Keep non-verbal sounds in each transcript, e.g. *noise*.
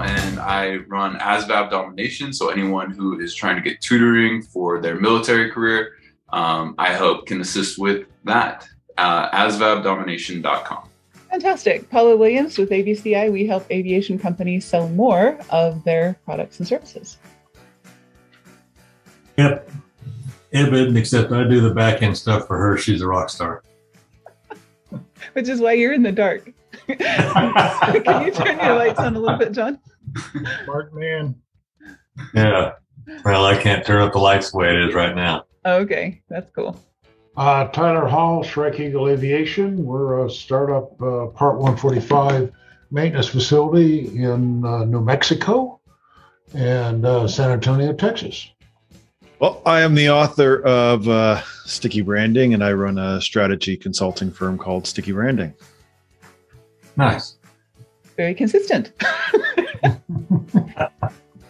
now, and I run ASVAB Domination. So anyone who is trying to get tutoring for their military career, um, I hope can assist with that. Uh, ASVABdomination.com. Fantastic. Paula Williams with ABCI. We help aviation companies sell more of their products and services. Yep. Ibid, except I do the back end stuff for her. She's a rock star. *laughs* Which is why you're in the dark. *laughs* Can you turn your lights on a little bit, John? Smart man. Yeah. Well, I can't turn up the lights the way it is right now. Okay, that's cool. Uh, Tyler Hall, Strike Eagle Aviation. We're a startup uh, Part 145 maintenance facility in uh, New Mexico and uh, San Antonio, Texas. Well, I am the author of uh, Sticky Branding, and I run a strategy consulting firm called Sticky Branding. Nice. Very consistent. *laughs*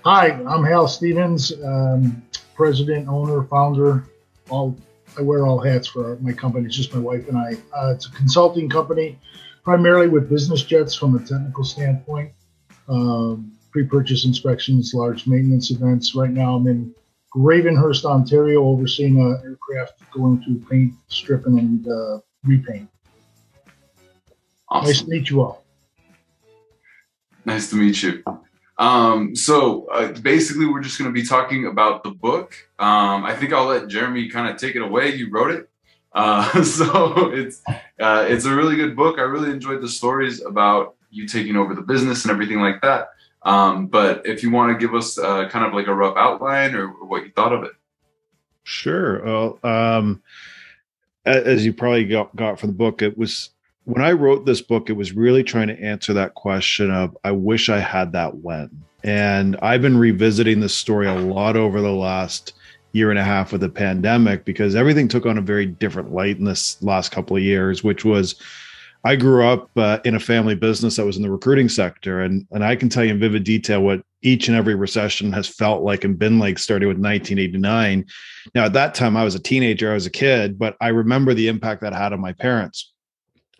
Hi, I'm Hal Stephens, um, president, owner, founder. All I wear all hats for my company. It's just my wife and I. Uh, it's a consulting company, primarily with business jets from a technical standpoint. Um, pre-purchase inspections, large maintenance events. Right now, I'm in Gravenhurst, Ontario, overseeing an aircraft going through paint, stripping, and uh, repaint. Awesome. Nice to meet you all. Nice to meet you. Um, so uh, basically, we're just going to be talking about the book. Um, I think I'll let Jeremy kind of take it away. You wrote it, uh, *laughs* so it's uh, it's a really good book. I really enjoyed the stories about you taking over the business and everything like that. Um, but if you want to give us uh, kind of like a rough outline or, or what you thought of it. Sure. Well, um, as you probably got, got from the book, it was when I wrote this book, it was really trying to answer that question of I wish I had that when. And I've been revisiting this story a lot over the last year and a half with the pandemic because everything took on a very different light in this last couple of years, which was I grew up uh, in a family business that was in the recruiting sector, and and I can tell you in vivid detail what each and every recession has felt like and been like, starting with 1989. Now, at that time, I was a teenager, I was a kid, but I remember the impact that had on my parents.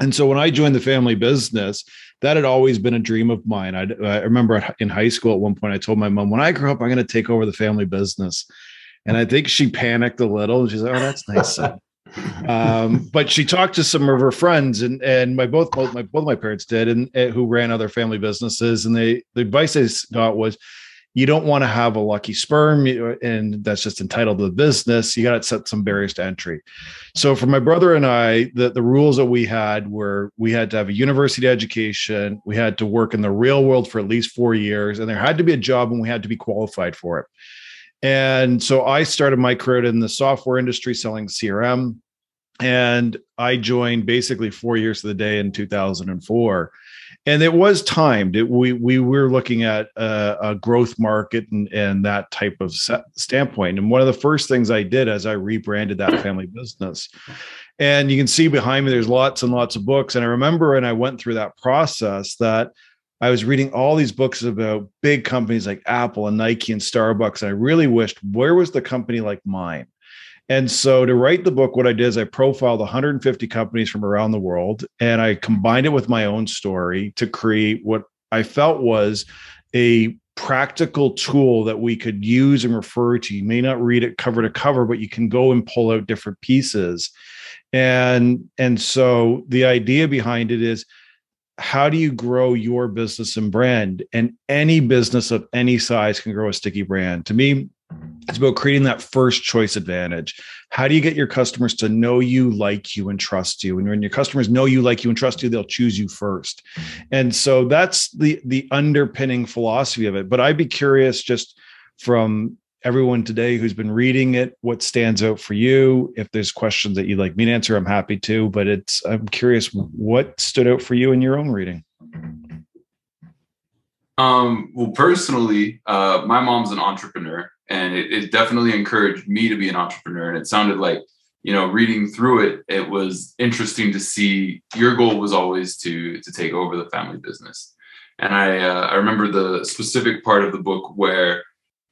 And so when I joined the family business, that had always been a dream of mine. I'd, I remember in high school at one point, I told my mom, when I grow up, I'm going to take over the family business. And I think she panicked a little. She's like, "Oh, that's nice." *laughs* um, but she talked to some of her friends, and and my both both my both my parents did, and, and who ran other family businesses. And they the advice they got was, you don't want to have a lucky sperm and that's just entitled to the business you got to set some barriers to entry. So for my brother and i the, the rules that we had were we had to have a university education we had to work in the real world for at least four years and there had to be a job and we had to be qualified for it. And so i started my career in the software industry selling crm and i joined basically four years to the day in 2004 and it was timed. It, we we were looking at a, a growth market and and that type of standpoint. And one of the first things I did as I rebranded that family business, and you can see behind me, there's lots and lots of books. And I remember, when I went through that process that. I was reading all these books about big companies like Apple and Nike and Starbucks. And I really wished, where was the company like mine? And so to write the book, what I did is I profiled 150 companies from around the world and I combined it with my own story to create what I felt was a practical tool that we could use and refer to. You may not read it cover to cover, but you can go and pull out different pieces. And and so the idea behind it is how do you grow your business and brand? And any business of any size can grow a sticky brand. To me, it's about creating that first choice advantage. How do you get your customers to know you, like you, and trust you? And when your customers know you, like you, and trust you, they'll choose you first. And so that's the the underpinning philosophy of it. But I'd be curious just from everyone today who's been reading it, what stands out for you? If there's questions that you'd like me to answer, I'm happy to. But it's I'm curious what stood out for you in your own reading. Um, well, personally, uh, my mom's an entrepreneur, and it, it, definitely encouraged me to be an entrepreneur. And it sounded like, you know, reading through it, it was interesting to see your goal was always to to take over the family business. And I uh, I remember the specific part of the book where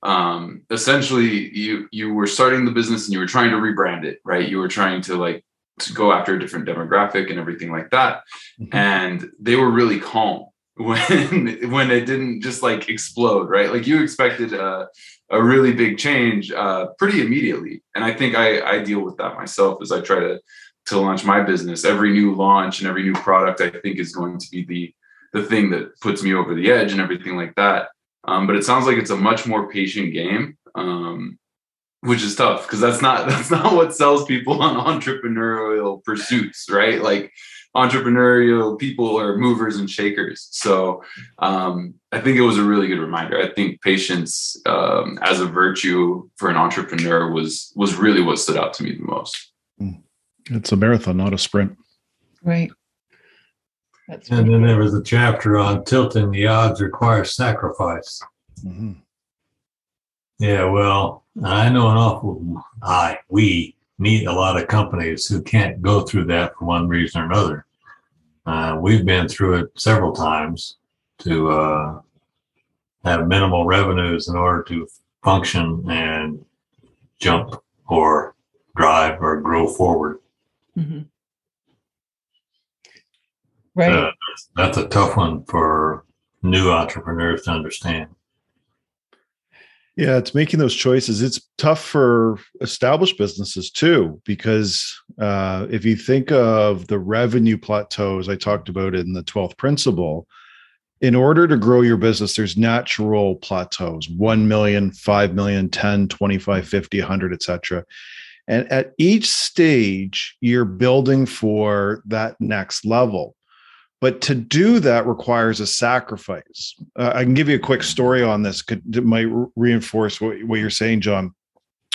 um, essentially you you were starting the business and you were trying to rebrand it, right? You were trying to like to go after a different demographic and everything like that. Mm-hmm. And they were really calm when *laughs* when it didn't just like explode, right? Like you expected a, a really big change uh, pretty immediately, and I think I, I deal with that myself as I try to to launch my business. Every new launch and every new product, I think, is going to be the the thing that puts me over the edge and everything like that. Um, but it sounds like it's a much more patient game, um, which is tough because that's not *laughs* that's not what sells people *laughs* on entrepreneurial pursuits, right? Like entrepreneurial people are movers and shakers. So um, I think it was a really good reminder. I think patience um, as a virtue for an entrepreneur was was really what stood out to me the most. It's a marathon, not a sprint. Right. That's And then there was a chapter on tilting the odds requires sacrifice. Mhm. Yeah, well, I know an awful, I, we meet a lot of companies who can't go through that for one reason or another. Uh, we've been through it several times to uh, have minimal revenues in order to function and jump or drive or grow forward. Mhm. Right. Uh, that's a tough one for new entrepreneurs to understand. Yeah, it's making those choices. It's tough for established businesses too, because uh, if you think of the revenue plateaus I talked about in the 12th principle, in order to grow your business, there's natural plateaus 1 million, 5 million, 10, 25, 50, 100, et cetera. And at each stage, you're building for that next level. But to do that requires a sacrifice. Uh, I can give you a quick story on this. Could that might reinforce what, what you're saying, John.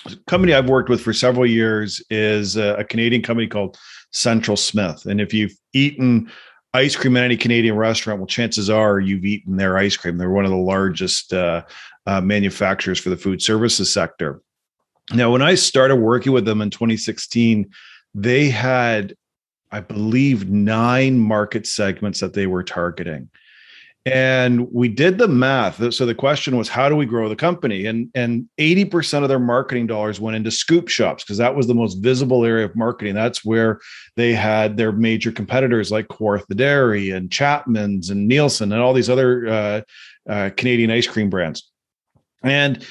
A company I've worked with for several years is a, a Canadian company called Central Smith. And if you've eaten ice cream at any Canadian restaurant, well, chances are you've eaten their ice cream. They're one of the largest uh, uh, manufacturers for the food services sector. Now, when I started working with them in 2016, they had I believe, nine market segments that they were targeting. And we did the math. So the question was, how do we grow the company? And and 80% of their marketing dollars went into scoop shops because that was the most visible area of marketing. That's where they had their major competitors like Kawartha the Dairy and Chapman's and Neilson and all these other uh, uh, Canadian ice cream brands. And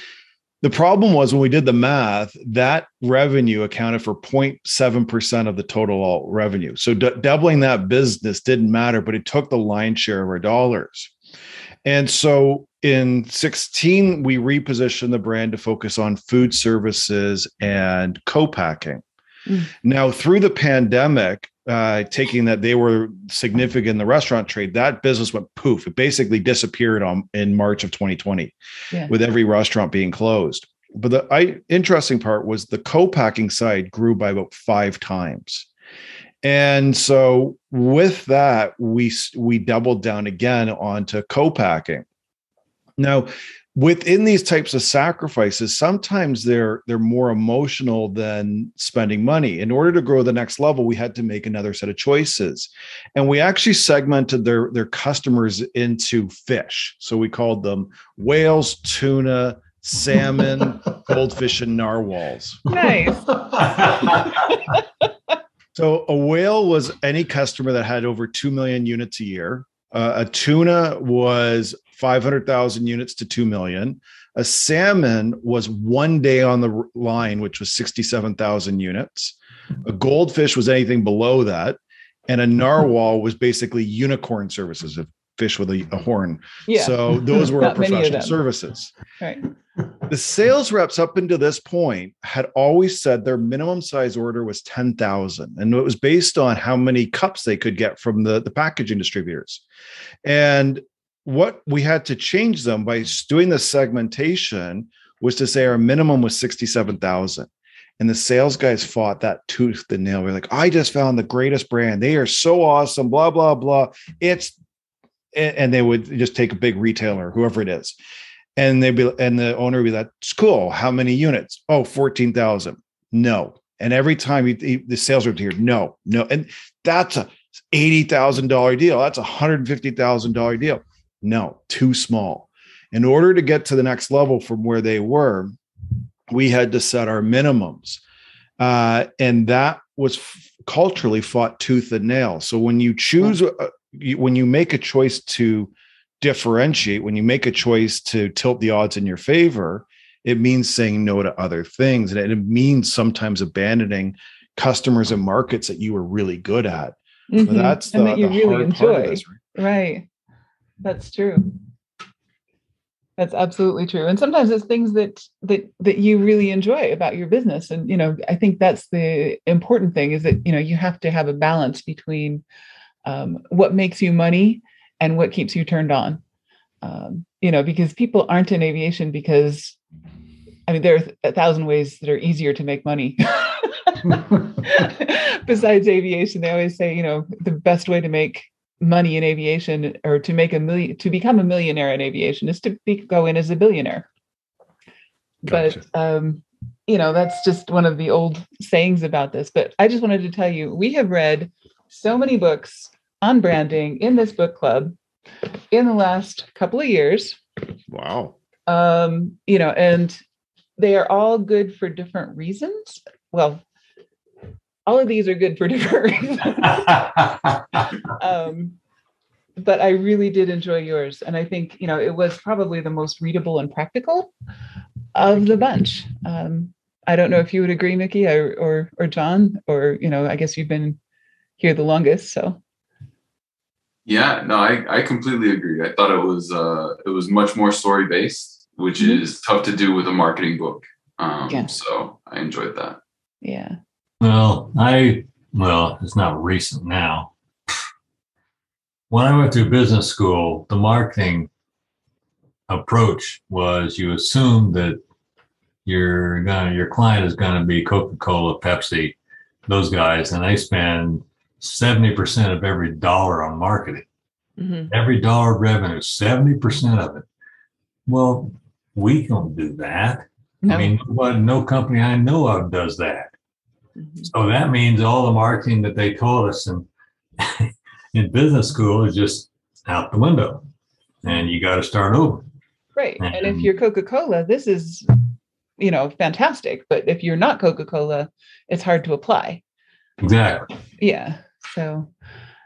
the problem was when we did the math, that revenue accounted for 0.7% of the total revenue. So d- doubling that business didn't matter, but it took the lion's share of our dollars. And so in 16, we repositioned the brand to focus on food services and co-packing. Mm. Now, through the pandemic, uh, taking that they were significant in the restaurant trade, that business went poof. It basically disappeared on in March of 2020, yeah. with every restaurant being closed. But the I, interesting part was the co-packing side grew by about five times. And so with that, we we doubled down again onto co-packing. Now, within these types of sacrifices sometimes they're they're more emotional than spending money. In order to grow the next level we had to make another set of choices. And we actually segmented their their customers into fish. So we called them whales tuna salmon *laughs* goldfish and narwhals. Nice. *laughs* So a whale was any customer that had over 2 million units a year. Uh, a tuna was 500,000 units to 2 million. A salmon was one day on the line, which was 67,000 units. A goldfish was anything below that. And a narwhal was basically unicorn services, a fish with a, a horn. Yeah. So *laughs* those were professional services. Right. The sales reps up until this point had always said their minimum size order was 10,000 and it was based on how many cups they could get from the, the packaging distributors. And what we had to change them by doing the segmentation was to say our minimum was 67,000. And the sales guys fought that tooth and nail. We're like, I just found the greatest brand. They are so awesome, blah, blah, blah. It's, and they would just take a big retailer, whoever it is. And they'd be, and the owner would be like, it's cool. How many units? Oh, 14,000. No. And every time he, he, the sales rep here, no, no. And that's a $80,000 deal. That's a $150,000 deal no, too small. In order to get to the next level from where they were, we had to set our minimums. Uh, and that was f- culturally fought tooth and nail. So when you choose, uh, you, when you make a choice to differentiate when you make a choice to tilt the odds in your favor it means saying no to other things and it means sometimes abandoning customers and markets that you were really good at Mhm. that's the, and that you the really hard part of enjoy. this, right? Right. That's true. That's absolutely true. And sometimes it's things that that that you really enjoy about your business. And you know, I think that's the important thing is that you know you have to have a balance between um, what makes you money and what keeps you turned on. Um, you know, because people aren't in aviation because I mean there are a thousand ways that are easier to make money. *laughs* *laughs* Besides aviation, they always say, you know, the best way to make money in aviation or to make a million to become a millionaire in aviation is to be, go in as a billionaire. Gotcha. but um you know that's just one of the old sayings about this but i just wanted to tell you we have read so many books on branding in this book club in the last couple of years. Wow. Um you know and they are all good for different reasons. Well all of these are good for *laughs* different reasons *laughs* um, but I really did enjoy yours, and I think you know it was probably the most readable and practical of the bunch. Um, I don't know if you would agree, Mickey, or, or or John, or you know, I guess you've been here the longest, so Yeah, no, I, I completely agree. I thought it was uh it was much more story based, which Mhm. is tough to do with a marketing book. Um Yeah. so I enjoyed that. yeah, Well, I well, it's not recent now. When I went through business school, the marketing approach was you assume that you're gonna your client is gonna be Coca-Cola, Pepsi, those guys, and they spend 70% of every dollar on marketing. Mhm. Every dollar of revenue, 70% of it. Well, we don't do that. no, I mean, nobody, no company I know of does that. Mhm. So that means all the marketing that they taught us in *laughs* in business school is just out the window, and you got to start over. right. And if Mhm. you're Coca Cola, this is you know fantastic. But if you're not Coca Cola, it's hard to apply. Exactly. Yeah. So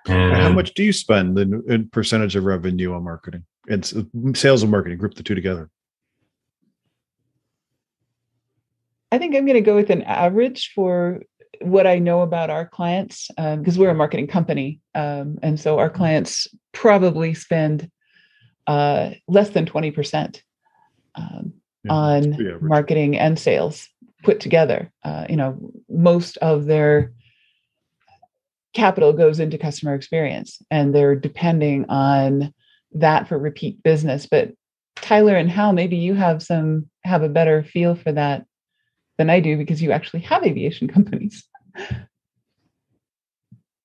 And And how much do you spend in, in percentage of revenue on marketing? It's uh, sales and marketing. Group the two together. I think I'm going to go with an average for what I know about our clients because we're a marketing company, um, and so our clients probably spend uh, less than twenty percent um, Yeah, on that's pretty average. marketing and sales put together. Uh, you know, most of their capital goes into customer experience, and they're depending on that for repeat business. But Tyler and Hal, maybe you have some have a better feel for that than I do because you actually have aviation *laughs* companies.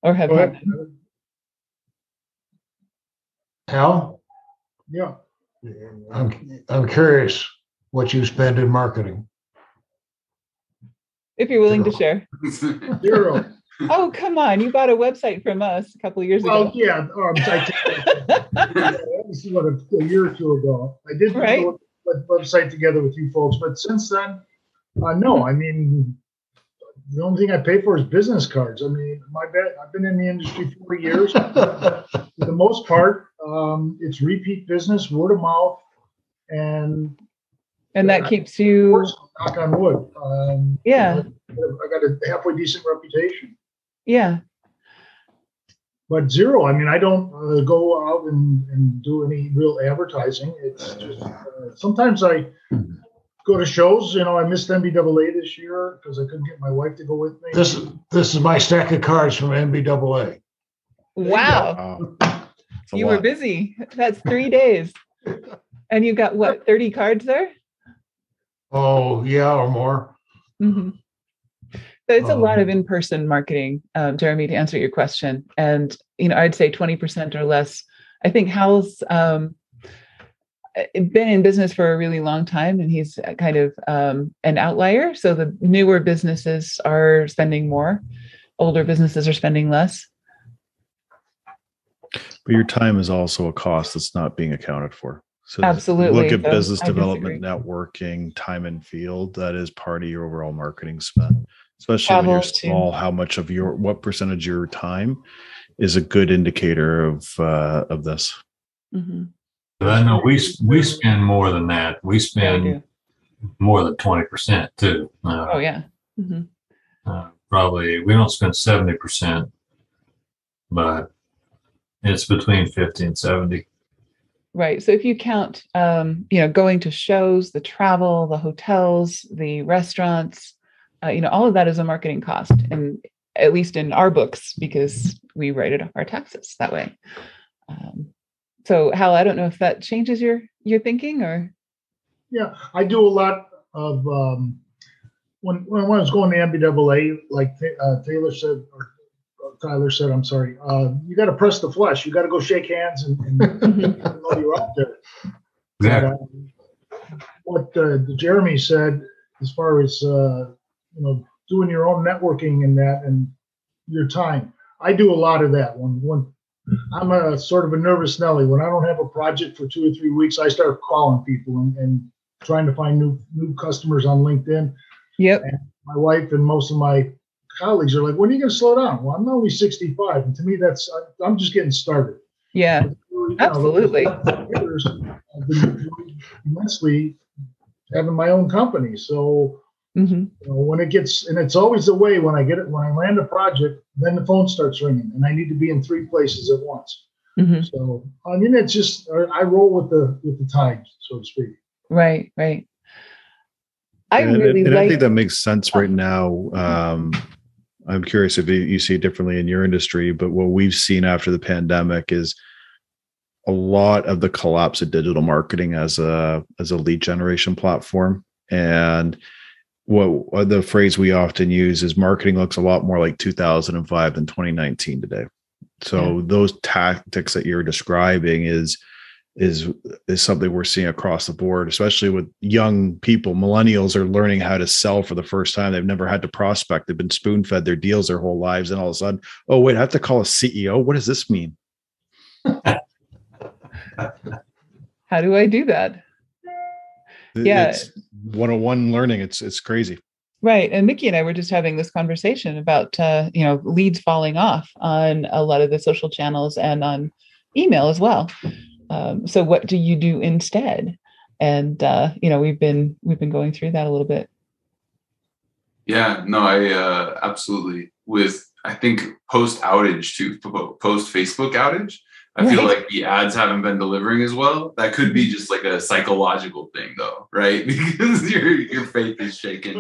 or have Go had them. Hal, Yeah. I'm, I'm curious what you spend in marketing. if you're willing to share. *laughs* Zero. Oh, come on. You bought a website from us a couple of years Well, ago. yeah, um, I, *laughs* this is what a, a year or two ago. I did put a website together with you folks, but since then, uh, no. I mean, the only thing I pay for is business cards. I mean, my bet. I've been in the industry forty years. *laughs* For the most part, um, it's repeat business, word of mouth, and and that keeps you, knock on wood. Um, Yeah. I got a halfway decent reputation. yeah. But zero. I mean, I don't uh, go out and, and do any real advertising. It's just uh, sometimes I go to shows. You know, I missed NBAA this year because I couldn't get my wife to go with me. This, is this is my stack of cards from NBAA. Wow. Wow. It's a You were busy. That's three days. And you got what, 30 cards there? Oh, yeah, or more. hmm So it's a lot of Um, in-person marketing, um, Jeremy, to answer your question. And you know, I'd say twenty percent or less. I think Hal's um, been in business for a really long time, and he's kind of um, an outlier. So the newer businesses are spending more, older businesses are spending less. But your time is also a cost that's not being accounted for. So Absolutely. Look at So business I development, disagree. networking, time and field. That is part of your overall marketing spend. Especially when you're too. small, how much of your what percentage of your time is a good indicator of uh, of this. Mhm. I know we we spend more than that. We Yeah, we spend do. more than twenty percent too. Uh, Oh yeah. Mhm. uh, probably we don't spend seventy percent, but it's between fifty and seventy. Right. So if you count, um, you know, going to shows, the travel, the hotels, the restaurants, uh, you know, all of that is a marketing cost, and at least in our books, because we write it off our taxes that way. Um, so, Hal, I don't know if that changes your your thinking, or Yeah, I do a lot of um, when when I was going to NBAA, like uh, Taylor said, or uh, Tyler said, I'm sorry. Uh, you got to press the flesh. You got to go shake hands and, and *laughs* know you're out there. Exactly. But, uh, what uh, Jeremy said, as far as uh, you know, doing your own networking and that, and your time, I do a lot of that. When when I'm a sort of a nervous Nelly. When I don't have a project for two or three weeks, I start calling people and, and trying to find new new customers on LinkedIn. yep, My wife and most of my colleagues are like, "When are you going to slow down?" Well, I'm only 65, and to me, that's I, I'm just getting started. yeah, You know, Absolutely. years, I've been immensely having my own company. So hmm you know, when it gets, and it's always the way when I get it, when I land a project, then the phone starts ringing, and I need to be in three places at once. hmm So I mean, it's just I I roll with the with the times, so to speak. right, right. I and, really and I like. think that makes sense right now. Um, I'm curious if you, you see it differently in your industry, but what we've seen after the pandemic is a lot of the collapse of digital marketing as a as a lead generation platform. And what, what the phrase we often use is marketing looks a lot more like 2005 than 2019 today. So those tactics that you're describing is is is something we're seeing across the board, especially with young people. Millennials are learning how to sell for the first time. They've never had to prospect. They've been spoon fed their deals their whole lives, and all of a sudden, oh wait, I have to call a CEO. What does this mean? *laughs* how do I do that? Yeah. it's 101 learning. It's it's crazy. Right. And Mickey and I were just having this conversation about, uh, you know, leads falling off on a lot of the social channels and on email as well. Um, so what do you do instead? And, uh, you know, we've been, we've been going through that a little bit. Yeah, no, I uh, absolutely with I think post outage to post Facebook outage. I feel Right. like the ads haven't been delivering as well. That could be just like a psychological thing, though, right? *laughs* Because your your faith is shaken.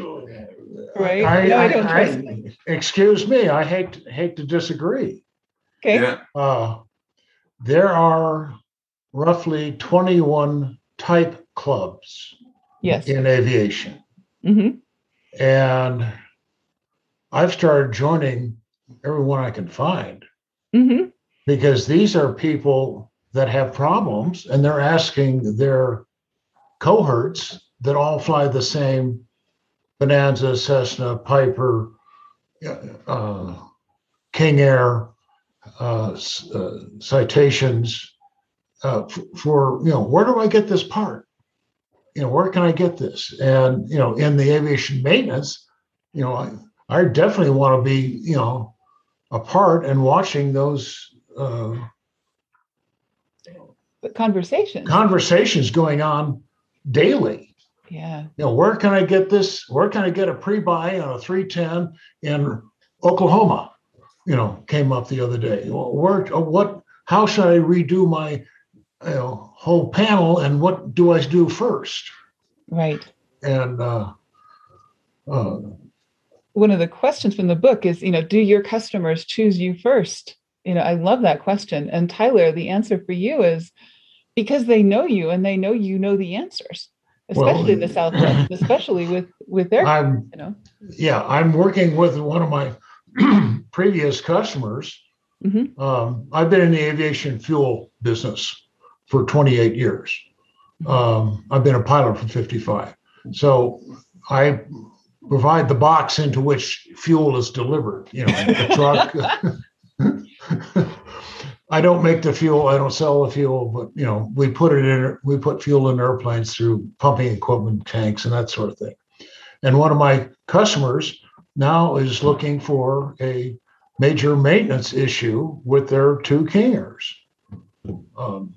Right. I, No, I I- don't I- trust me. excuse me, I hate hate to disagree. Okay. Yeah, Uh, there are roughly 21 type clubs Yes. in aviation, Mm-hmm. and I've started joining everyone I can find hmm because these are people that have problems and they're asking their cohorts that all fly the same Bonanza, Cessna, Piper, uh, King Air uh, uh, citations uh, f- for, you know, where do I get this part? You know, where can I get this? And, you know, in the aviation maintenance, you know, I, I definitely want to be, you know, a part and watching those uh, But conversation. conversations going on daily. yeah. You know, where can I get this? Where can I get a pre-buy on a 310 in Oklahoma? You know, came up the other day. Where, what? How should I redo my, you know, whole panel? And what do I do first? Right. And uh, uh, one of the questions from the book is, you know, do your customers choose you first? You know, I love that question. And Tyler, the answer for you is because they know you and they know you know the answers, Well, especially in the Southwest, *laughs* especially with with their, I'm you know. yeah, I'm working with one of my *clears throat* previous customers. Mhm. Um, I've been in the aviation fuel business for 28 years. Um, I've been a pilot for 55. So I provide the box into which fuel is delivered. You know, the truck. *laughs* *laughs* I don't make the fuel. I don't sell the fuel, but you know, we put it in. We put fuel in airplanes through pumping equipment, tanks, and that sort of thing. And one of my customers now is looking for a major maintenance issue with their two King Airs. Um,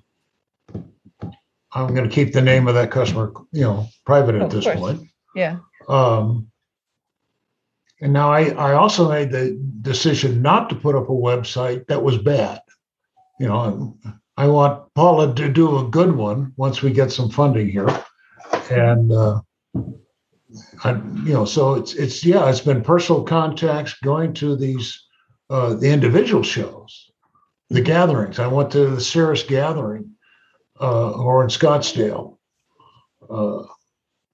I'm going to keep the name of that customer, you know, private at of this course. point. Yeah. Um, and now I, I also made the decision not to put up a website that was bad. You know, I want Paula to do a good one once we get some funding here. And, uh, I, you know, so it's, it's, yeah, it's been personal contacts going to these, uh, the individual shows, the gatherings. I went to the Cirrus gathering, uh, or in Scottsdale. Uh,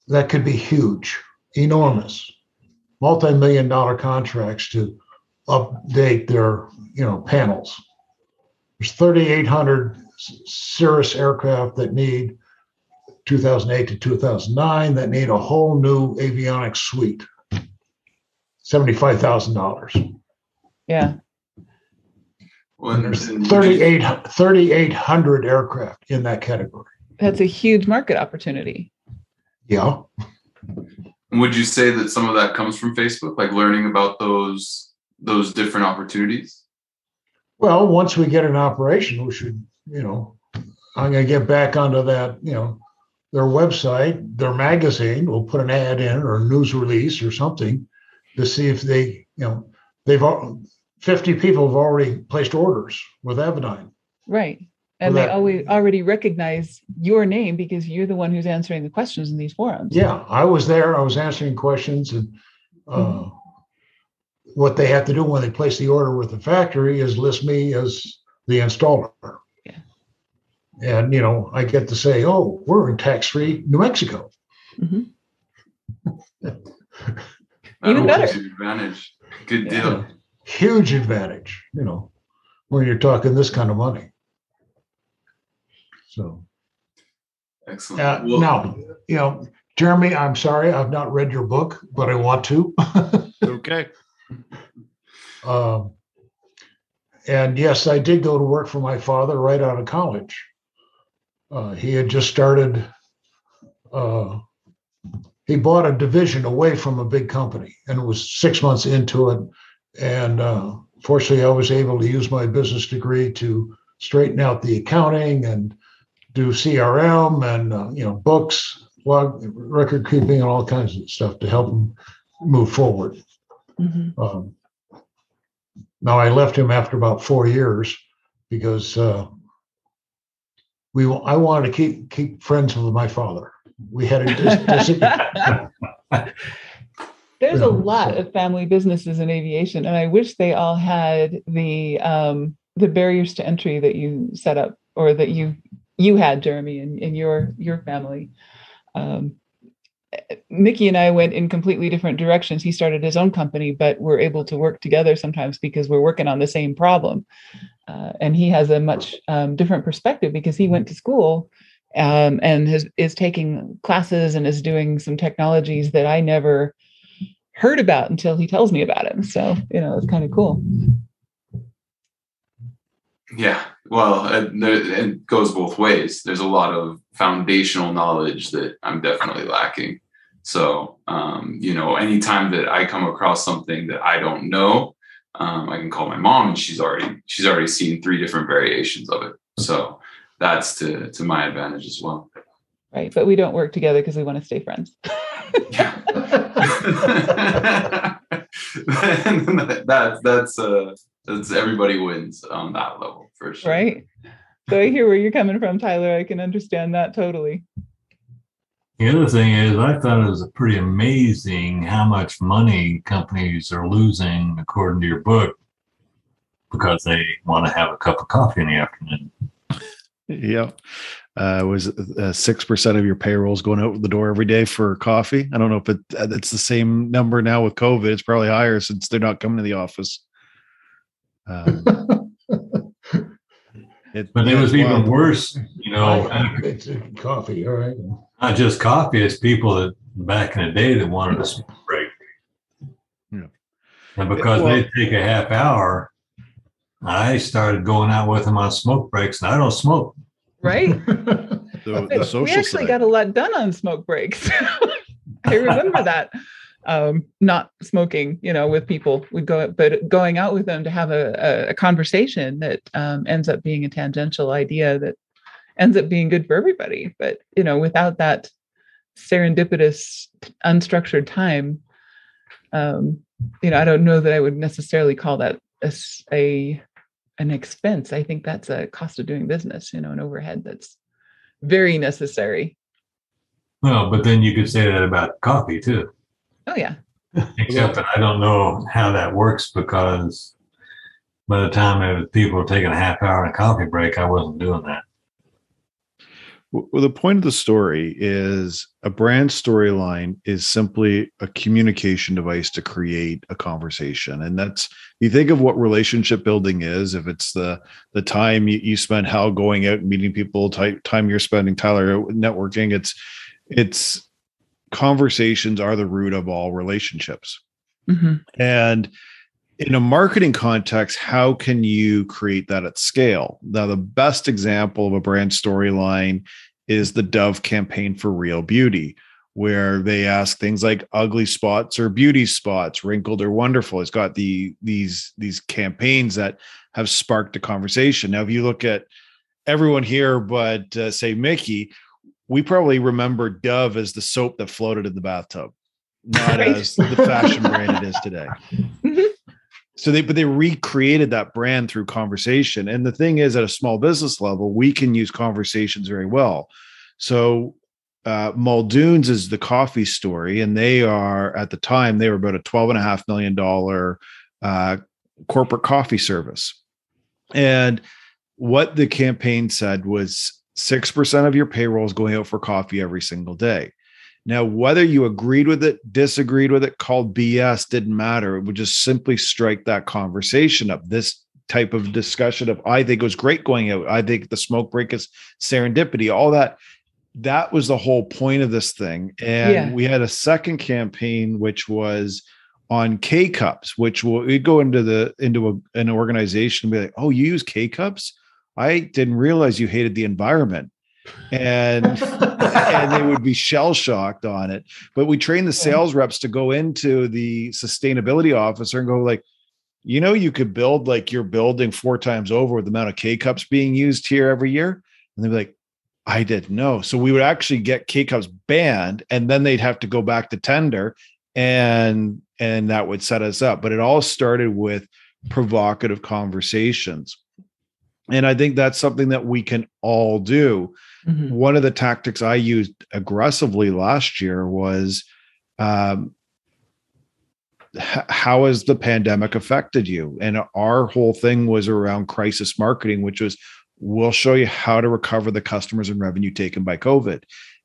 that could be huge, enormous, multi-million dollar contracts to update their, you know, panels. There's 3,800 Cirrus aircraft that need 2008 to 2009 that need a whole new avionics suite. $75,000. Yeah. Well, and- and would you- 38 3,800 aircraft in that category. That's a huge market opportunity. Yeah. Would you say that some of that comes from Facebook, like learning about those those different opportunities? Well, once we get an operation, we should, you know, I'm gonna get back onto that, you know, their website, their magazine, we'll put an ad in or a news release or something to see if they, you know, they've 50 people have already placed orders with Avidyne. Right. And Well, they always already recognize your name because you're the one who's answering the questions in these forums. Yeah, I was there, I was answering questions and uh, what they have to do when they place the order with the factory is list me as the installer. Yeah. And, you know, I get to say, oh, we're in tax-free New Mexico. Mhm. That Even better. you Advantage. Good Yeah. deal. Huge advantage, you know, when you're talking this kind of money. So, Excellent. uh, Well, now, you know, Jeremy, I'm sorry, I've not read your book, but I want to. *laughs* Okay. Um, and yes, I did go to work for my father right out of college. Uh, he had just started, uh, he bought a division away from a big company and was six months into it. And uh, fortunately, I was able to use my business degree to straighten out the accounting and do CRM and, uh, you know, books, log, record keeping, and all kinds of stuff to help him move forward. Mhm. Um, now I left him after about four years because uh, we I wanted to keep keep friends with my father. We had a dis- *laughs* There's a lot of family businesses in aviation, and I wish they all had the um, the barriers to entry that you set up or that you you had, Jeremy, in, in your your family. Um, Mickey and I went in completely different directions. He started his own company, but we're able to work together sometimes because we're working on the same problem. Uh, and he has a much um, different perspective because he went to school um, and has, is taking classes and is doing some technologies that I never heard about until he tells me about it. So, you know, it's kind of cool. Yeah, well, it goes both ways. There's a lot of foundational knowledge that I'm definitely lacking. So, um, you know, anytime that I come across something that I don't know, um, I can call my mom, and she's already she's already seen three different variations of it. So that's to to my advantage as well. Right. But we don't work together because we want to stay friends. *laughs* *laughs* Yeah. that's that's uh that's everybody wins on that level for sure. right. So I hear where you're coming from, Tyler. I can understand that totally. The other thing is, I thought it was pretty amazing how much money companies are losing, according to your book, because they want to have a cup of coffee in the afternoon. Yeah. Uh, was uh, six percent of your payrolls going out the door every day for coffee? I don't know if it, uh, it's the same number now with COVID. It's probably higher since they're not coming to the office. Um, *laughs* it, But it was it's even wild. worse, you know, I- it's coffee, all right. not just coffee, it's people that back in the day that wanted a smoke break. Yeah. And because Well- they take a half hour, I started going out with them on smoke breaks, and I don't smoke. Right. *laughs* The, the we actually side. got a lot done on smoke breaks. *laughs* I remember that. Um, not smoking, you know, with people. We go, but going out with them to have a, a, a conversation that um, ends up being a tangential idea that ends up being good for everybody. But you know, without that serendipitous, unstructured time, um, you know, I don't know that I would necessarily call that a, a an expense. I think that's a cost of doing business, you know, an overhead that's very necessary. Well, but then you could say that about coffee too. Oh yeah. Except that I don't know how that works because by the time people were taking a half hour and a coffee break, I wasn't doing that. Well, the point of the story is a brand storyline is simply a communication device to create a conversation. And that's you think of what relationship building is, if it's the the time you, you spend how going out meeting people, time you're spending Tyler networking, it's it's conversations are the root of all relationships. Mm-hmm. And in a marketing context, how can you create that at scale? Now, the best example of a brand storyline is the Dove campaign for Real Beauty, where they ask things like ugly spots or beauty spots, wrinkled or wonderful. It's got the these these campaigns that have sparked a conversation. Now, if you look at everyone here, but uh, say Mickey, we probably remember Dove as the soap that floated in the bathtub, not right. as the fashion brand it is today. Mm-hmm. So they, but they recreated that brand through conversation. And the thing is, at a small business level, we can use conversations very well. So uh, Muldoon's is the coffee story, and they are at the time they were about a twelve and a half million dollar uh, corporate coffee service, and what the campaign said was 6% of your payroll is going out for coffee every single day. Now, whether you agreed with it, disagreed with it, called BS, didn't matter. It would just simply strike that conversation up. This type of discussion of, I think it was great going out. I think the smoke break is serendipity, all that. That was the whole point of this thing. And yeah. we had a second campaign, which was on K cups, which will we go into the into a, an organization and be like, oh, you use K cups? I didn't realize you hated the environment. And *laughs* and they would be shell shocked on it. But we train the sales reps to go into the sustainability officer and go like, you know, you could build like your building four times over with the amount of K cups being used here every year. And they'd be like, I didn't know. So we would actually get K cups banned, and then they'd have to go back to tender, and and that would set us up. But it all started with provocative conversations. And I think that's something that we can all do. Mm-hmm. One of the tactics I used aggressively last year was um, h- how has the pandemic affected you? And our whole thing was around crisis marketing, which was we'll show you how to recover the customers and revenue taken by COVID.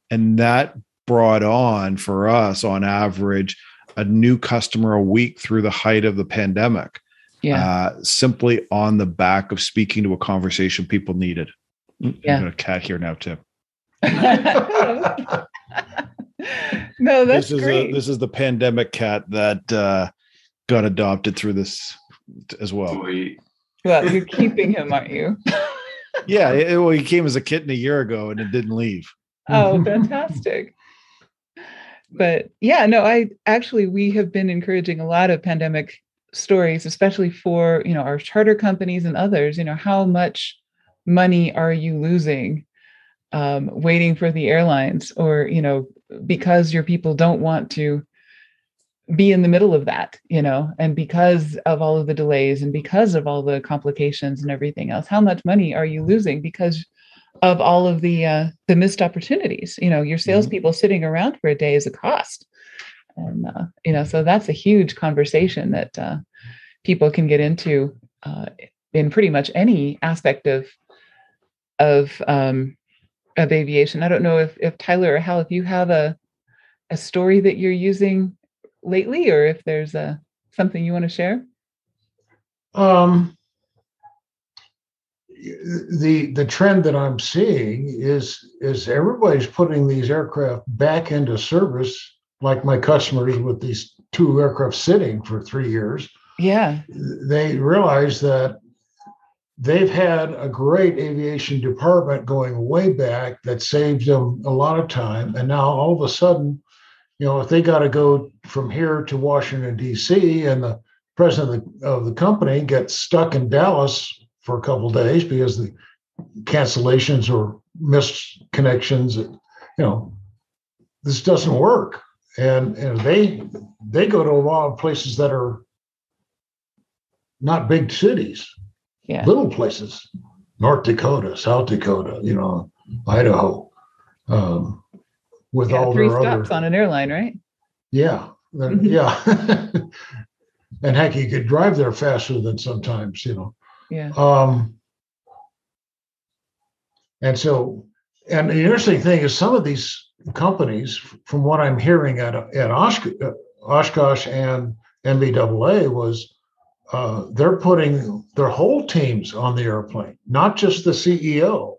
And that brought on for us, on average, a new customer a week through the height of the pandemic yeah. uh, simply on the back of speaking to a conversation people needed. Yeah. a cat here now too. *laughs* no, that's this is great. A, this is the pandemic cat that uh, got adopted through this as well. Sweet. Well, you're keeping him, aren't you? *laughs* yeah, it, well, he came as a kitten a year ago and it didn't leave. Oh, *laughs* fantastic. but yeah, no, I actually we have been encouraging a lot of pandemic stories, especially for you know our charter companies and others. You know, how much money are you losing um, waiting for the airlines, or you know, because your people don't want to be in the middle of that, you know, and because of all of the delays and because of all the complications and everything else, how much money are you losing because of all of the uh, the missed opportunities? You know, your mm-hmm. salespeople mm-hmm. sitting around for a day is a cost and uh, you know so that's a huge conversation that uh, people can get into uh, in pretty much any aspect of of um, of aviation. I don't know if if tyler or hal if you have a a story that you're using lately or if there's a something you want to share? Um the the trend that i'm seeing is is everybody's putting these aircraft back into service like my customers with these two aircraft sitting for three years. Yeah. They realize that they've had a great aviation department going way back that saved them a lot of time. And now all of a sudden, you know, if they got to go from here to Washington, D.C., and the president of the, of the company gets stuck in Dallas for a couple days because the cancellations or missed connections. You know, this doesn't work, and and they they go to a lot of places that are not big cities, Yeah. little places, North Dakota, South Dakota, you know, Idaho, um, with Yeah, all three their stops other, on an airline, right? yeah, Mhm. yeah. *laughs* and heck, you could drive there faster than sometimes, you know. Yeah. Um, and so, and the interesting thing is, some of these companies, from what I'm hearing at at Osh, uh, Oshkosh and NBAA, was uh, they're putting their whole teams on the airplane, not just the CEO.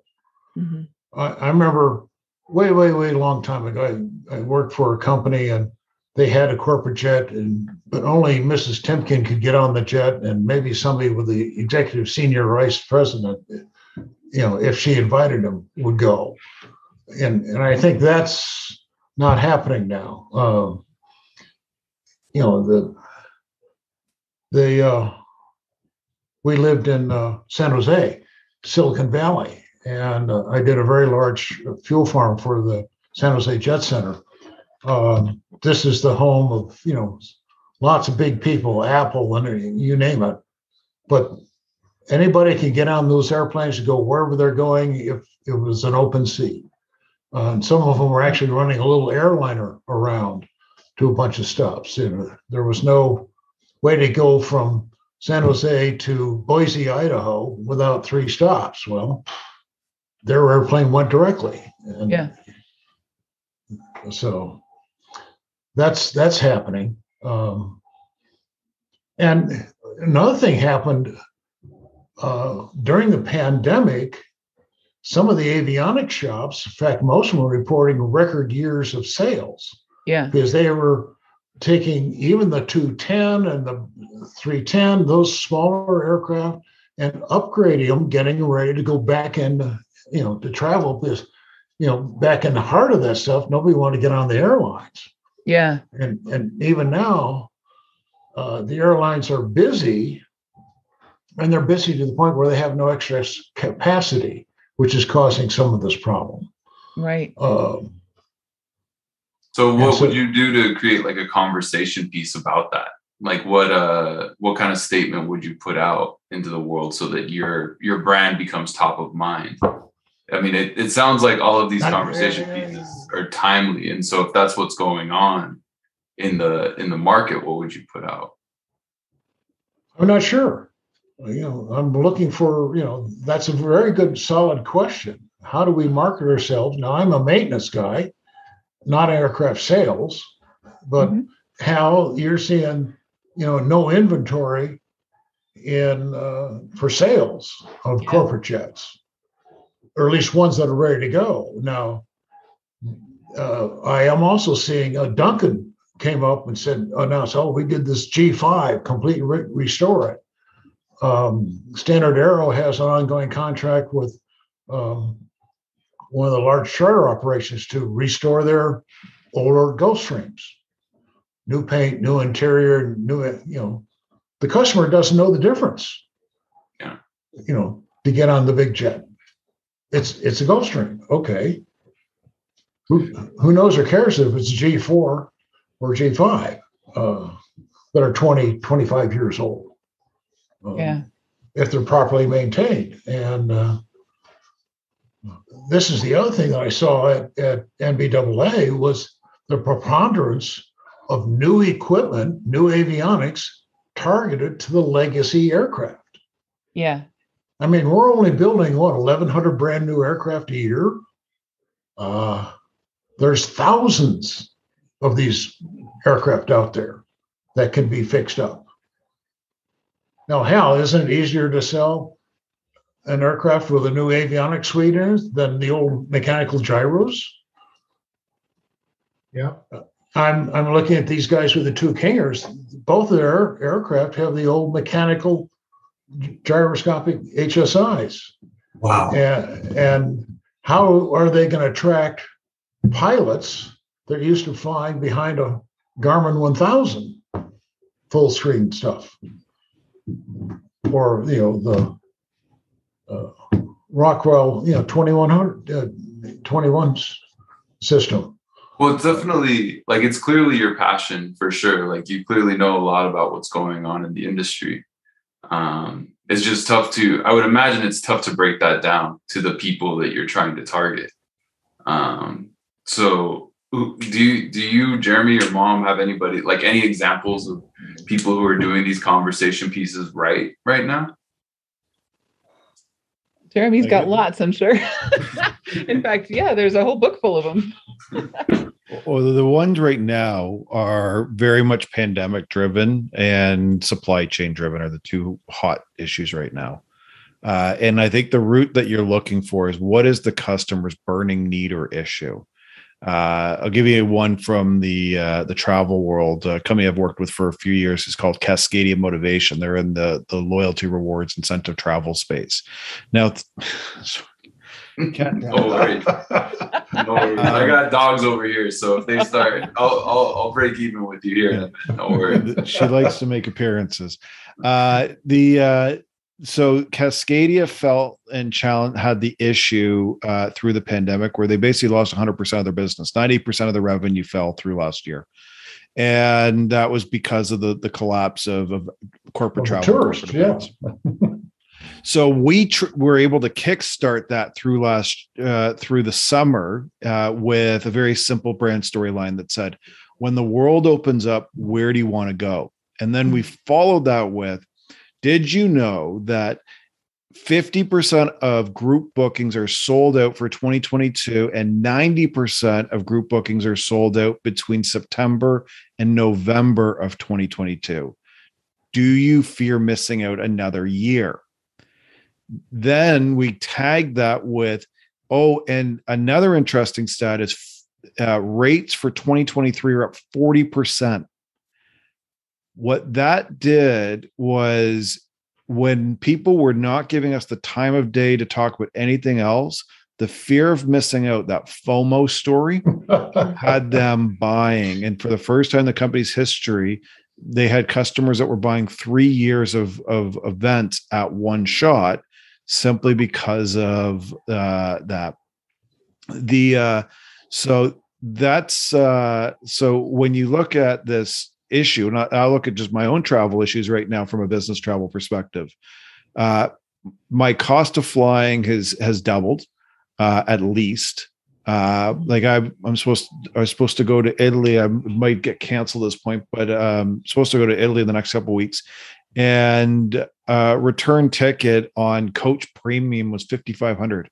Mhm. I, I remember way, way, way long time ago, I, I worked for a company and they had a corporate jet, and but only Mrs. Timken could get on the jet, and maybe somebody with the executive senior vice president, you know, if she invited them, would go. And and I think that's not happening now. Um, you know, the the uh, we lived in uh, San Jose, Silicon Valley, and uh, I did a very large fuel farm for the San Jose Jet Center. Um, this is the home of you know lots of big people, Apple, and you name it. But anybody can get on those airplanes to go wherever they're going if it was an open seat. And some of them were actually running a little airliner around to a bunch of stops. You know, there was no way to go from San Jose to Boise, Idaho without three stops. Well, their airplane went directly. And Yeah. So that's that's happening. Um, and another thing happened uh, during the pandemic. Some of the avionics shops, in fact, most of them were reporting record years of sales Yeah. because they were taking even the 210 and the 310, those smaller aircraft, and upgrading them, getting ready to go back in, you know, to travel this, you know, back in the heart of that stuff. Nobody wanted to get on the airlines. Yeah. And, and even now, uh, the airlines are busy and they're busy to the point where they have no extra capacity, which is causing some of this problem. Right. Um, So what so- would you do to create like a conversation piece about that? Like what uh what kind of statement would you put out into the world so that your your brand becomes top of mind? I mean it, it sounds like all of these Not- conversation pieces are timely. And so if that's what's going on in the in the market, what would you put out? I'm not sure. You know, I'm looking for, you know, that's a very good, solid question. How do we market ourselves? Now, I'm a maintenance guy, not aircraft sales, but Mhm. how you're seeing, you know, no inventory in uh, for sales of Yeah. corporate jets, or at least ones that are ready to go. Now, uh, I am also seeing uh, Duncan came up and said, announced, oh, we did this G5, complete re- restore it. Um, Standard Aero has an ongoing contract with um, one of the large charter operations to restore their older Gulfstreams. New paint, new interior, new, you know, the customer doesn't know the difference. Yeah. You know, to get on the big jet. It's it's a Gulfstream. Okay. Who who knows or cares if it's a G4 or G5 uh, that are 20, 25 years old. Um, Yeah. If they're properly maintained. And uh, this is the other thing that I saw at, at NBAA was the preponderance of new equipment, new avionics targeted to the legacy aircraft. Yeah. I mean, we're only building what 1,100 brand new aircraft a year. Uh, there's thousands of these aircraft out there that can be fixed up. Now, hell, isn't it easier to sell an aircraft with a new avionics suite in it than the old mechanical gyros? Yeah. I'm I'm looking at these guys with the two King Airs. Both of their aircraft have the old mechanical gyroscopic HSIs. Wow. And, and how are they going to attract pilots that are used to flying behind a Garmin 1000 full screen stuff? Or, you know, the uh, Rockwell, you know, 2100, uh, 21 system. Well, it's definitely like it's clearly your passion for sure. Like you clearly know a lot about what's going on in the industry. Um, it's just tough to, I would imagine it's tough to break that down to the people that you're trying to target. Um, so do you, do you, Jeremy, your mom have anybody like any examples of people who are doing these conversation pieces right right now? Jeremy's got lots, I'm sure. *laughs* In fact, yeah, there's a whole book full of them. *laughs* well, the ones right now are very much pandemic driven and supply chain driven are the two hot issues right now. Uh, and I think the route that you're looking for is what is the customer's burning need or issue? Uh, I'll give you one from the uh, the travel world. A company I've worked with for a few years is called Cascadia Motivation. They're in the the loyalty rewards incentive travel space. Now, no worries. No worries. I um, got dogs over here, so if they start, I'll I'll, I'll break even with you here. Yeah. No worries. *laughs* she likes to make appearances. Uh, the uh, so Cascadia felt and challenge had the issue uh, through the pandemic where they basically lost 100% of their business. 90% of the revenue fell through last year. And that was because of the, the collapse of, of corporate travel. Tourists, yeah. *laughs* so we tr- were able to kickstart that through last uh, through the summer uh, with a very simple brand storyline that said, "When the world opens up, where do you want to go?" And then we followed that with did you know that 50% of group bookings are sold out for 2022 and 90% of group bookings are sold out between September and November of 2022? Do you fear missing out another year? Then we tag that with, oh, and another interesting stat is uh, rates for 2023 are up 40% what that did was when people were not giving us the time of day to talk about anything else, the fear of missing out, that FOMO story, had *laughs* them buying. And for the first time in the company's history, they had customers that were buying three years of, of events at one shot simply because of uh, that. The uh, so that's uh, so when you look at this issue, and I, I, look at just my own travel issues right now from a business travel perspective. Uh, my cost of flying has has doubled uh, at least. Uh, like I, I'm supposed, to, I was supposed to go to Italy. I might get canceled at this point, but um, supposed to go to Italy in the next couple weeks, and uh, return ticket on Coach Premium was fifty five hundred,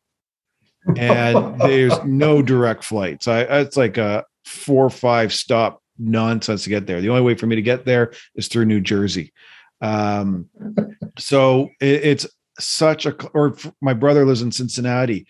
and there's no direct flights. I it's like a four or five stop nonsense to get there. The only way for me to get there is through New Jersey. Um, so it, it's such a, or my brother lives in Cincinnati.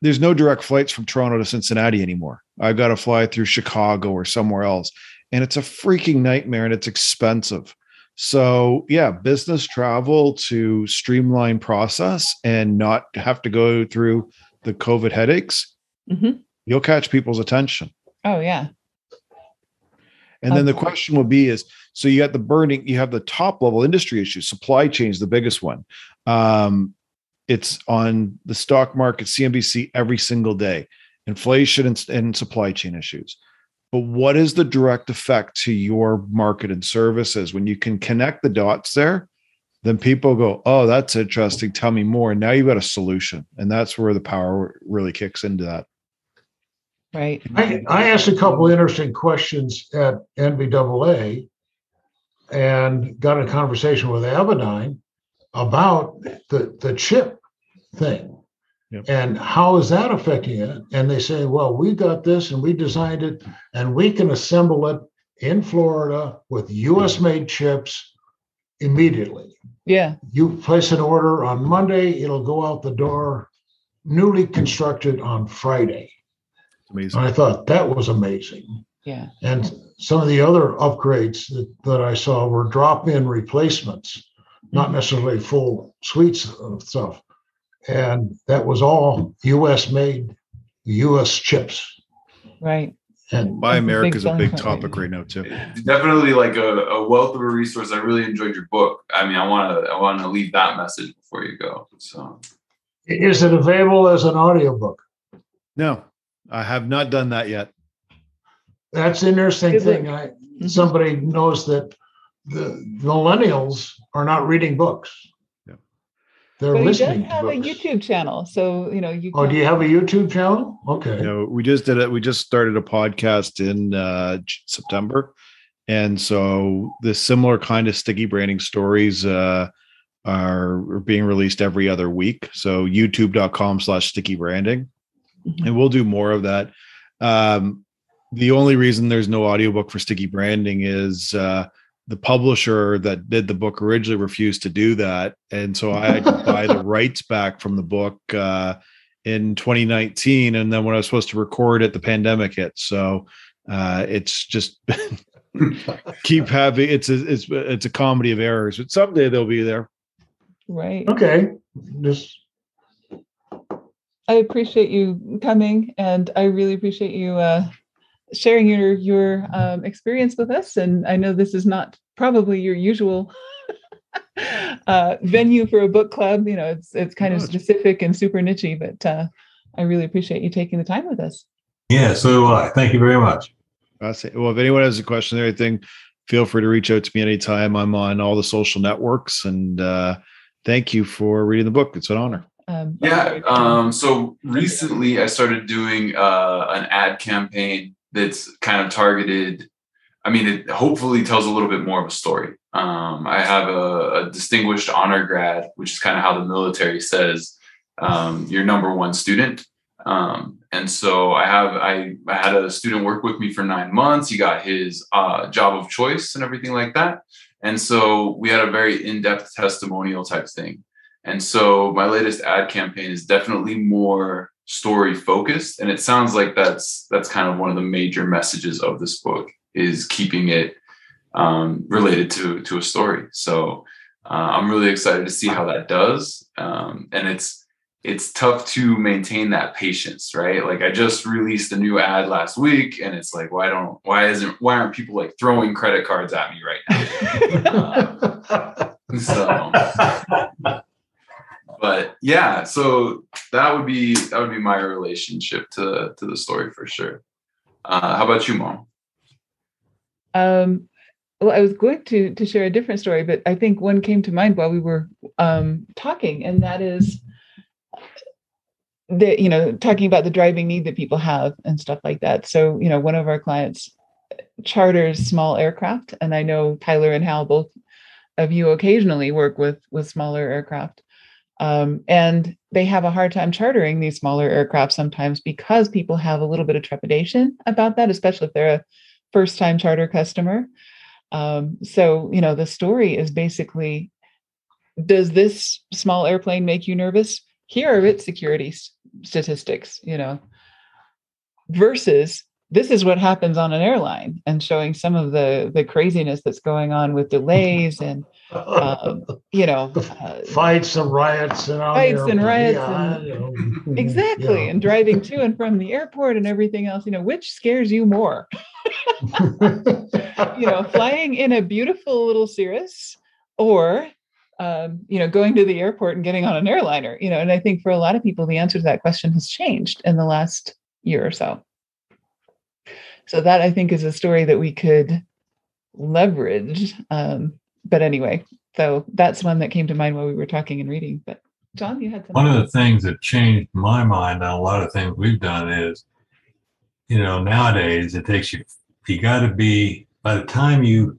There's no direct flights from Toronto to Cincinnati anymore. I've got to fly through Chicago or somewhere else. And it's a freaking nightmare and it's expensive. So, yeah, business travel to streamline process and not have to go through the COVID headaches, mm-hmm. you'll catch people's attention. Oh, yeah. And then the question will be is so you got the burning, you have the top level industry issues, supply chain is the biggest one. Um, it's on the stock market, CNBC every single day, inflation and, and supply chain issues. But what is the direct effect to your market and services when you can connect the dots there? Then people go, Oh, that's interesting. Tell me more. And now you've got a solution. And that's where the power really kicks into that. Right. I, I asked a couple interesting questions at NBAA and got a conversation with Avidyne about the, the chip thing. Yep. And how is that affecting it? And they say, well, we got this and we designed it and we can assemble it in Florida with US made chips immediately. Yeah. You place an order on Monday, it'll go out the door newly constructed on Friday. Amazing. I thought that was amazing. Yeah. And some of the other upgrades that, that I saw were drop in replacements, not necessarily full suites of stuff. And that was all US made, US chips. Right. And Buy America is a big topic right now too. Definitely like a, a, wealth of a resource. I really enjoyed your book. I mean, I want to I want to leave that message before you go. So Is it available as an audiobook? No, I have not done that yet. That's an interesting Is it- thing. I, Mhm. somebody knows that the millennials are not reading books. Yeah. They're But he does listening to have a. YouTube channel, so you know you. Oh, do you have a YouTube channel? Okay. You know, we just did it. We just started a podcast in uh, September, and so the similar kind of sticky branding stories uh, are, are being released every other week. So YouTube.com/slash sticky branding. And we'll do more of that. Um, the only reason there's no audiobook for sticky branding is uh, the publisher that did the book originally refused to do that, and so I had to buy the *laughs* rights back from the book. Uh, in 2019 and then when i was supposed to record it the pandemic hit so uh it's just *laughs* keep having it's a it's it's a comedy of errors but someday they'll be there Right. Okay. Just I appreciate you coming, and I really appreciate you uh, sharing your your um, experience with us. And I know this is not probably your usual *laughs* uh, venue for a book club. You know, it's it's kind of specific and super nichey, but uh, I really appreciate you taking the time with us. Yeah, so do I. Thank you very much. That's it. well if anyone has a question or anything feel free to reach out to me anytime i'm on all the social networks and uh thank you for reading the book it's an honor Um, Yeah. Um, so recently I started doing uh, an ad campaign that's kind of targeted. I mean, it hopefully tells a little bit more of a story. Um, I have a, a distinguished honor grad, which is kind of how the military says um, your number one student. Um, and so I have I, I had a student work with me for nine months. He got his uh, job of choice and everything like that. And so we had a very in-depth testimonial type thing. And so my latest ad campaign is definitely more story focused. And it sounds like that's that's kind of one of the major messages of this book is keeping it um, related to to a story. So uh, I'm really excited to see how that does. Um, and it's it's tough to maintain that patience, right? Like I just released a new ad last week, and it's like, why don't why isn't why aren't people like throwing credit cards at me right now? *laughs* so but yeah so that would be that would be my relationship to to the story for sure uh how about you mom Um, well, I was going to to share a different story, but I think one came to mind while we were um, talking, and that is that you know talking about the driving need that people have and stuff like that. So you know, one of our clients charters small aircraft, and I know Tyler and Hal both of you occasionally work with with smaller aircraft. Um, and they have a hard time chartering these smaller aircraft sometimes because people have a little bit of trepidation about that, especially if they're a first time charter customer. Um, so, you know, the story is basically does this small airplane make you nervous? Here are its security statistics, you know, versus this is what happens on an airline and showing some of the the craziness that's going on with delays and um, *laughs* you know uh, fights and riots and all Fights and riots yeah, and- *laughs* exactly yeah. and driving to and from the airport and everything else you know which scares you more *laughs* you know, flying in a beautiful little Cirrus or, um, you know, going to the airport and getting on an airliner, you know, and I think for a lot of people, the answer to that question has changed in the last year or so. So that I think is a story that we could leverage. Um, but anyway, so that's one that came to mind while we were talking and reading. But John, you had something. One of the things that changed my mind on a lot of things we've done is, you know, nowadays it takes you, you got to be, by the time you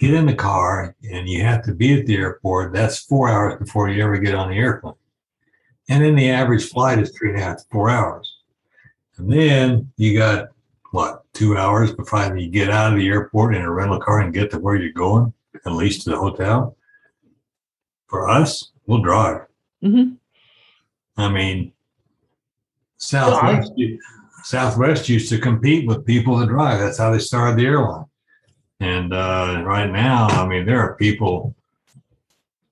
get in the car and you have to be at the airport, that's four hours before you ever get on the airplane. And then the average flight is three and a half to four hours. And then you got what, two hours before you get out of the airport in a rental car and get to where you're going, at least to the hotel. For us, we'll drive. Mhm. I mean, Southwest, Southwest used to compete with people that drive. That's how they started the airline. And uh, right now, I mean, there are people,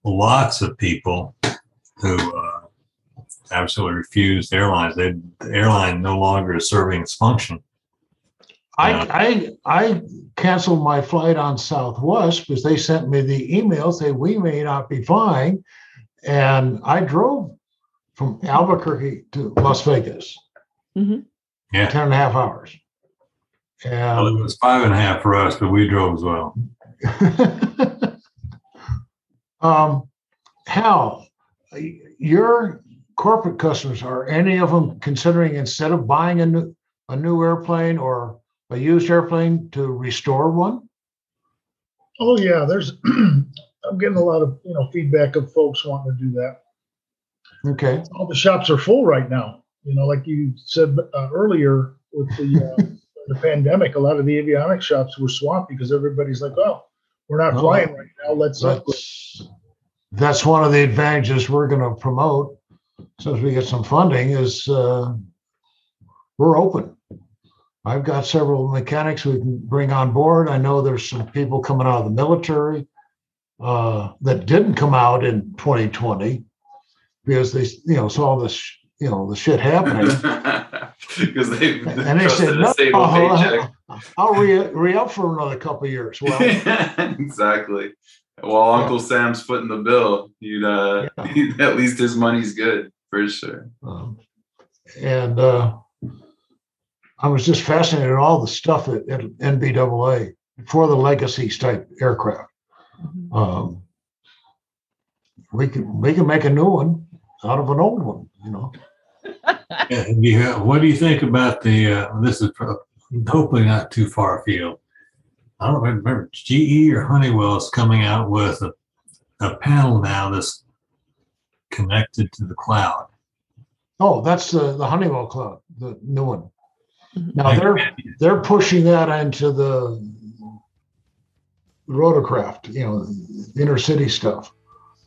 lots of people, who uh, absolutely refuse airlines. They, the airline no longer is serving its function. I, I, I canceled my flight on Southwest because they sent me the email saying we may not be flying. And I drove from Albuquerque to Las Vegas. Mhm. Yeah. 10 and a half hours. Well, it was five and a half for us, but we drove as well. *laughs* um, Hal, your corporate customers, are any of them considering instead of buying a new, a new airplane or a used airplane to restore one? Oh yeah, there's. *clears throat* I'm getting a lot of you know feedback of folks wanting to do that. Okay. All the shops are full right now. You know, like you said uh, earlier with the uh, *laughs* the pandemic, a lot of the avionics shops were swamped because everybody's like, "Oh, we're not Oh. flying right now. Let's upgrade." That's, that's one of the advantages we're going to promote since we get some funding is uh, we're open. I've got several mechanics we can bring on board. I know there's some people coming out of the military uh, that didn't come out in 2020 because they, you know, saw this, you know, the shit happening. *laughs* because they And they said, no, paycheck. *laughs* I'll re, re up for another couple of years. Well, *laughs* exactly. While Uncle Sam's footing the bill, you'd uh, at least his money's good for sure. Um, and uh, I was just fascinated at all the stuff at, at NBAA for the legacies type aircraft. Mhm. Um, we can we can make a new one out of an old one, you know. *laughs* Yeah, and you have- what do you think about the, uh, this is hopefully not too far afield. I don't remember, GE or Honeywell is coming out with a, a panel now that's connected to the cloud. Oh, that's the the Honeywell Cloud, the new one. Now they're they're pushing that into the rotorcraft, you know, inner city stuff.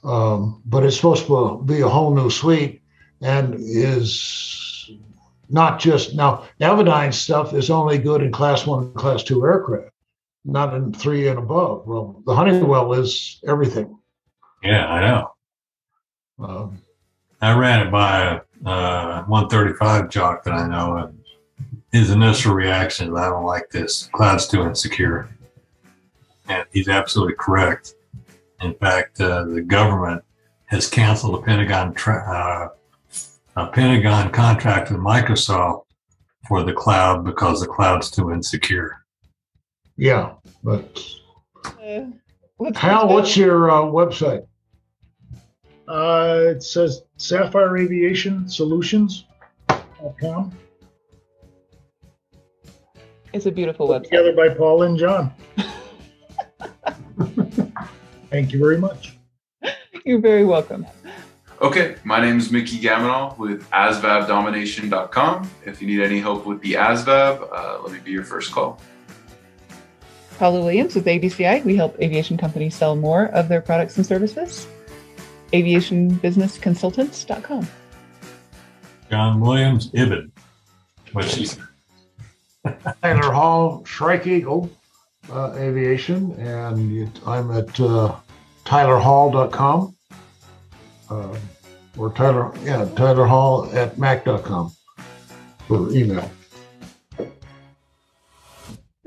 Um, but it's supposed to be a whole new suite and is not just now Avidyne stuff is only good in class one and class two aircraft, not in three and above. Well, the Honeywell is everything. Yeah, I know. Um, I ran it by a uh, 135 jock that I know, and his initial reaction is, I don't like this. Cloud's too insecure. And he's absolutely correct. In fact, uh, the government has canceled a Pentagon tra- uh, a Pentagon contract with Microsoft for the cloud because the cloud's too insecure. yeah, but Uh, let's- Hal, what's your uh, website? Uh, it says Sapphire Aviation Solutions.com, It's a beautiful put website. together by Paul and John. *laughs* Thank you very much. You're very welcome. Okay, my name is Mickey Gamonal with ASVABdomination.com. If you need any help with the ASVAB, uh, let me be your first call. Paula Williams with ABCI. We help aviation companies sell more of their products and services. Aviationbusinessconsultants.com. John Williams, Ibid. What she said. *laughs* Tyler Hall, Shrike Eagle uh, Aviation, and you, I'm at uh, tylerhall.com uh, or Tyler, yeah, Tyler Hall at mac.com for email.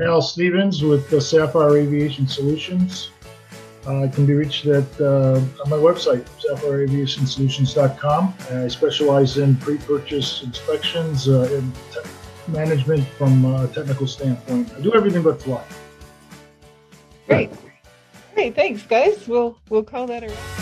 Hal Stephens with the Sapphire Aviation Solutions. Uh, can be reached at uh, on my website, sapphireaviationsolutions.com. I specialize in pre-purchase inspections uh, management from a technical standpoint. I do everything but fly. Great. Great. Thanks, guys. We'll we'll call that a wrap.